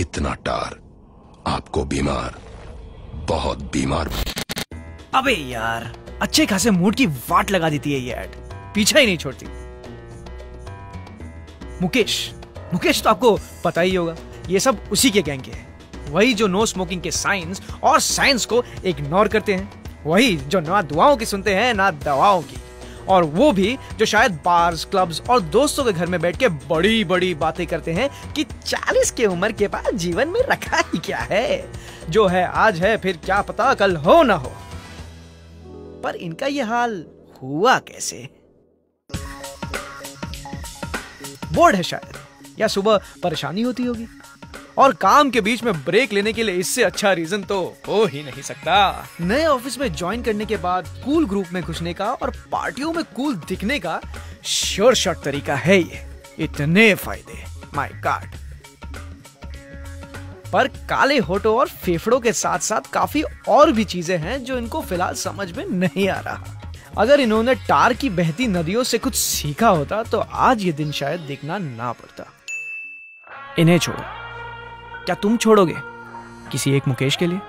इतना टार आपको बीमार, बहुत बीमार। अबे यार, अच्छे खासे मूड की वाट लगा देती है ये एड पीछा ही नहीं छोड़ती। मुकेश मुकेश तो आपको पता ही होगा, ये सब उसी के गैंग के हैं। वही जो नो स्मोकिंग के साइंस और साइंस को इग्नोर करते हैं। वही जो ना दुआओं की सुनते हैं, ना दवाओं की। और वो भी जो शायद बार्स क्लब्स और दोस्तों के घर में बैठ के बड़ी बड़ी बातें करते हैं कि 40 के उम्र के बाद जीवन में रखा ही क्या है? जो है आज है, फिर क्या पता कल हो ना हो। पर इनका ये हाल हुआ कैसे? बोर्ड है शायद, या सुबह परेशानी होती होगी। और काम के बीच में ब्रेक लेने के लिए इससे अच्छा रीजन तो हो ही नहीं सकता। नए ऑफ़िस में ज्वाइन करने के बाद कूल ग्रुप में घुसने का और पार्टियों में कूल दिखने का श्योर शॉर्ट तरीका है ये। इतने फ़ायदे माय गॉड पर काले होठों और फेफड़ों के साथ साथ काफ़ी और भी चीज़ें हैं जो इनको फ़िलहाल समझ में नहीं आ रहा। अगर इन्होंने टार की बहती नदियों से कुछ सीखा होता तो आज ये दिन शायद देखना ना पड़ता। इन्हें छोड़ो। क्या तुम छोड़ोगे किसी एक मुकेश के लिए?